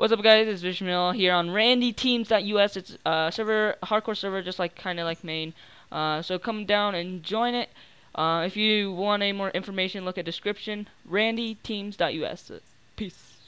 What's up, guys? It's Vishmail here on RandyTeams.us. It's a uh, server, hardcore server, just like kind of like main. Uh, so come down and join it. Uh, if you want any more information, look at description. RandyTeams.us. Peace.